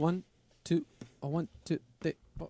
One, two, a one, two, three, four.